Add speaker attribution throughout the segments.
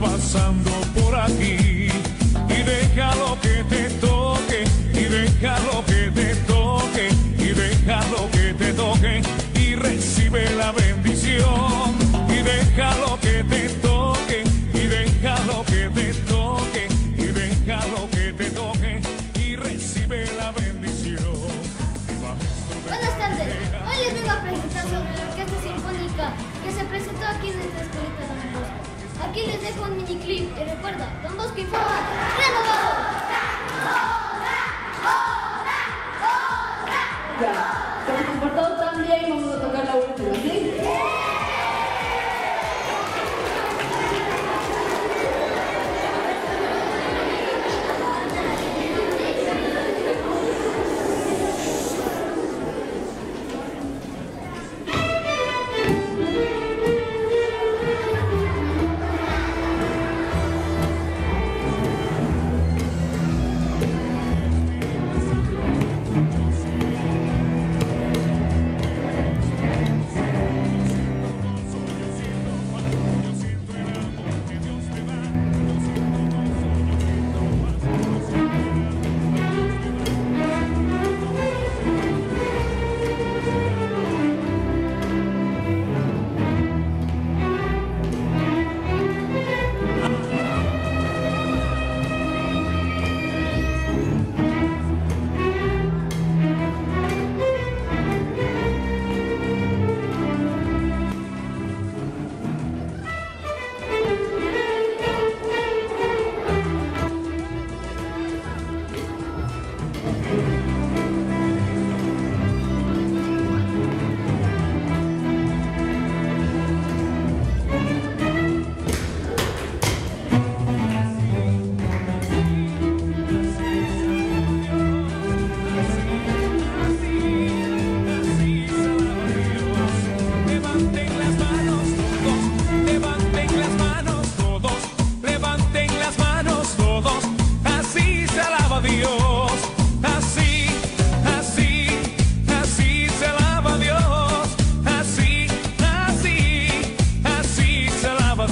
Speaker 1: pasando por aquí. Y deja lo que te toque, y deja lo que te toque, y deja lo que te toque, y recibe la
Speaker 2: Aquí les dejo un mini clip y recuerda, Don Bosco informa, renovado. Ya, se han comportado tan bien, vamos a tocar la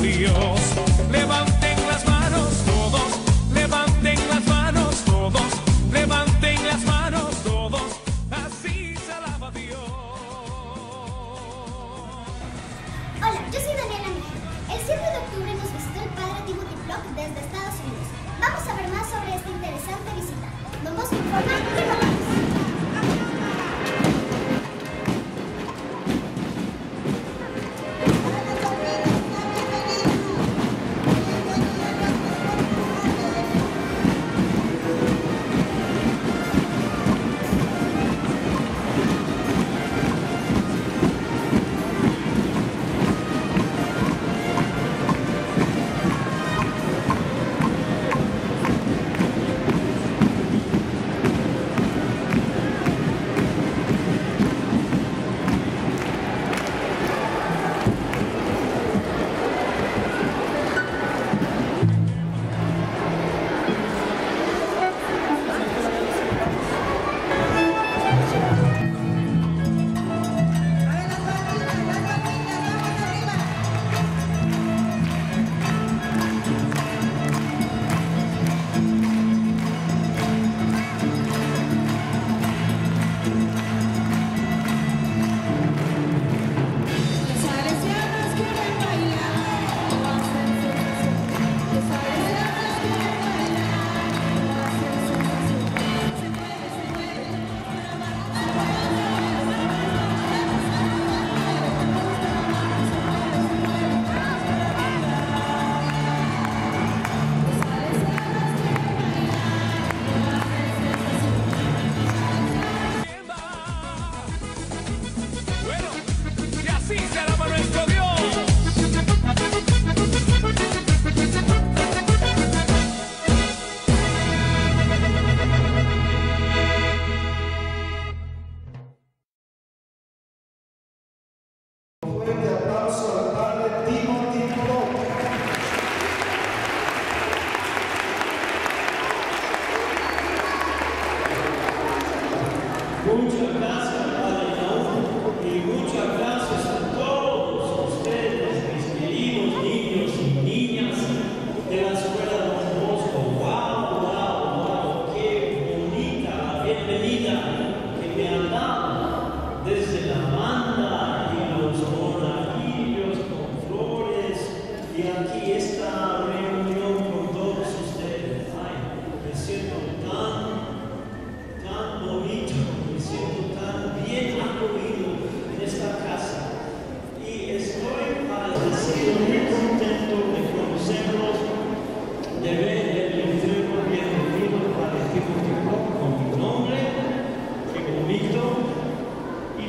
Speaker 1: Levanten las manos todos, levanten las manos todos, levanten las manos todos, así se alaba Dios.
Speaker 3: Hola, yo soy Daniela Miguel. El 7 de octubre nos visitó el padre Timothy Block desde Estados Unidos. Vamos a ver más sobre esta interesante visita. Don Bosco informa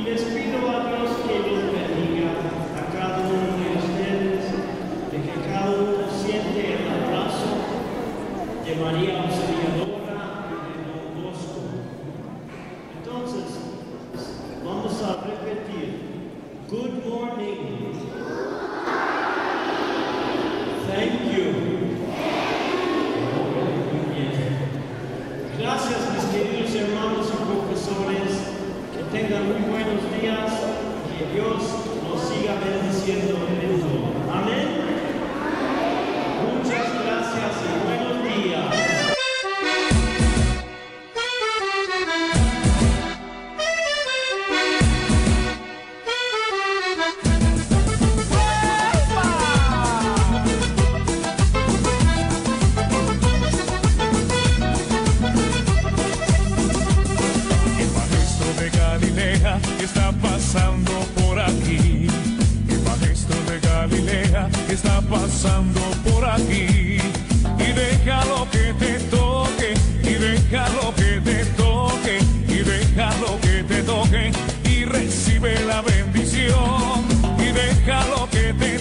Speaker 4: Y les pido a Dios que lo bendiga a cada uno de ustedes, de que cada uno siente el abrazo de María Auxiliadora y de Don Bosco. Entonces, vamos a repetir: Good morning. Tengan muy buenos días. Que Dios nos siga bendiciendo en el. Amén. Muchas gracias y
Speaker 1: pasando por aquí y deja lo que te toque y deja lo que te toque y deja lo que te toque y recibe la bendición y deja lo que te toque.